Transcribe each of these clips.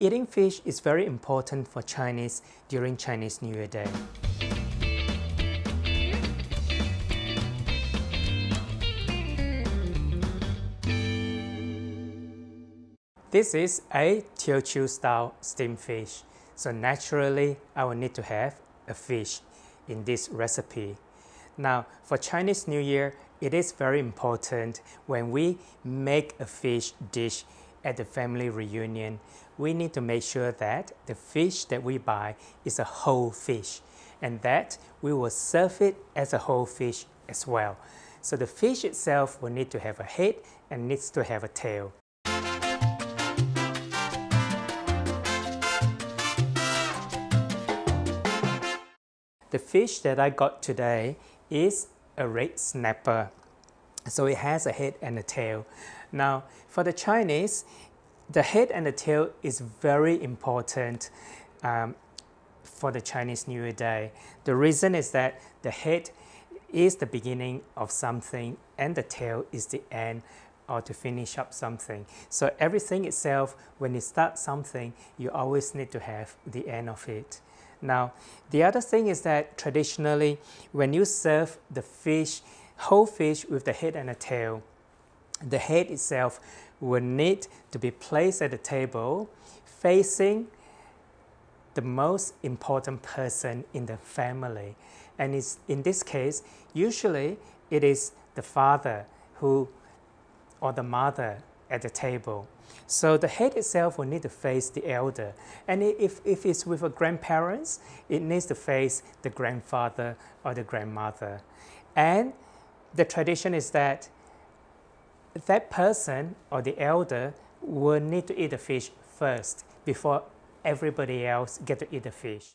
Eating fish is very important for Chinese during Chinese New Year Day. This is a Teochew style steamed fish. So naturally, I will need to have a fish in this recipe. Now, for Chinese New Year, it is very important when we make a fish dish at the family reunion, we need to make sure that the fish that we buy is a whole fish and that we will serve it as a whole fish as well. So the fish itself will need to have a head and needs to have a tail. The fish that I got today is a red snapper. So it has a head and a tail. Now, for the Chinese, the head and the tail is very important um, for the Chinese New Year Day. The reason is that the head is the beginning of something and the tail is the end or to finish up something. So everything itself, when you start something, you always need to have the end of it. Now, the other thing is that traditionally, when you serve the fish, whole fish with the head and the tail, the head itself will need to be placed at the table facing the most important person in the family. And in this case, usually it is the father who or the mother at the table. So the head itself will need to face the elder. And if, if it's with a grandparents, it needs to face the grandfather or the grandmother. And the tradition is that that person or the elder will need to eat the fish first before everybody else get to eat the fish.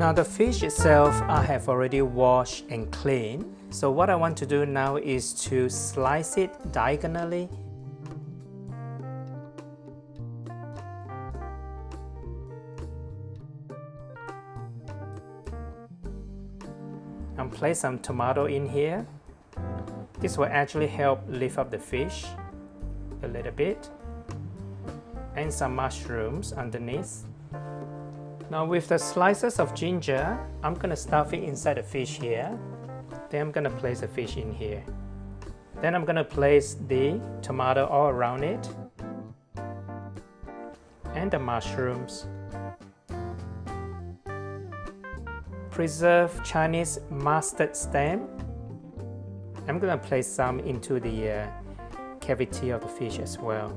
Now the fish itself I have already washed and cleaned. So what I want to do now is to slice it diagonally. And place some tomato in here. This will actually help lift up the fish a little bit. And some mushrooms underneath. Now with the slices of ginger, I'm gonna stuff it inside the fish here. Then I'm gonna place the fish in here. Then I'm gonna place the tomato all around it. And the mushrooms. Preserved Chinese mustard stem. I'm gonna place some into the uh, cavity of the fish as well.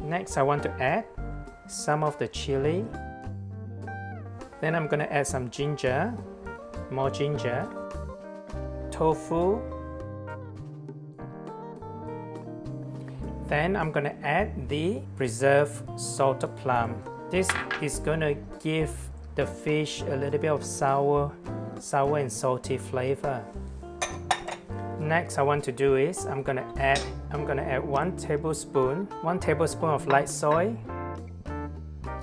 Next I want to add some of the chili then I'm gonna add some ginger, more ginger, tofu. Then I'm gonna add the preserved salted plum. This is gonna give the fish a little bit of sour, sour and salty flavor. Next I want to do is I'm gonna add I'm gonna add one tablespoon, one tablespoon of light soy,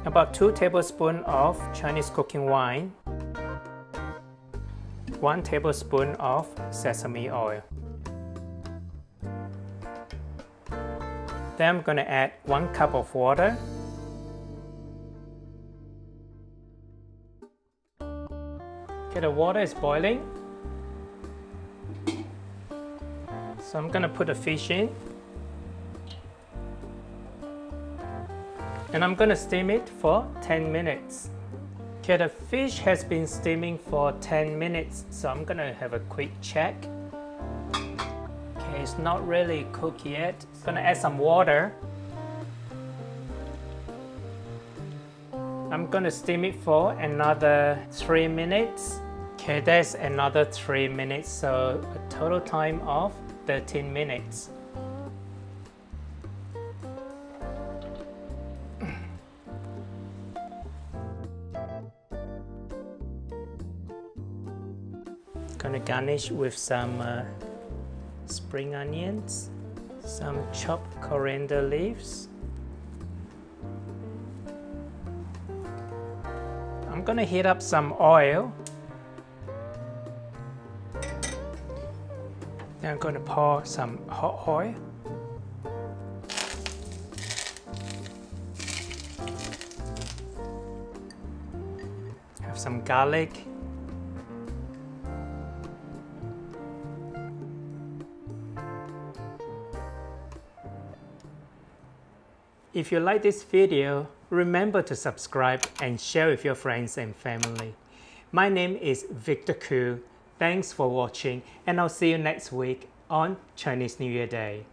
about two tablespoons of Chinese cooking wine, one tablespoon of sesame oil. Then I'm going to add one cup of water. Okay, the water is boiling. So I'm going to put the fish in. And I'm to steam it for 10 minutes. Okay, the fish has been steaming for 10 minutes, so I'm gonna have a quick check. Okay, it's not really cooked yet. I'm gonna add some water. I'm gonna steam it for another 3 minutes. Okay, that's another 3 minutes, so a total time of 13 minutes. Garnish with some uh, spring onions, some chopped coriander leaves. I'm gonna heat up some oil. Then I'm gonna pour some hot oil. Have some garlic If you like this video, remember to subscribe and share with your friends and family. My name is Victor Khoo. Thanks for watching and I'll see you next week on Chinese New Year Day.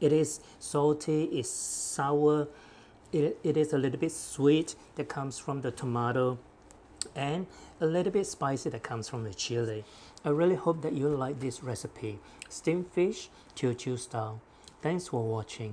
it is salty, it's sour, it, it is a little bit sweet that comes from the tomato and a little bit spicy that comes from the chili. I really hope that you like this recipe, steamed fish Teochew style. Thanks for watching.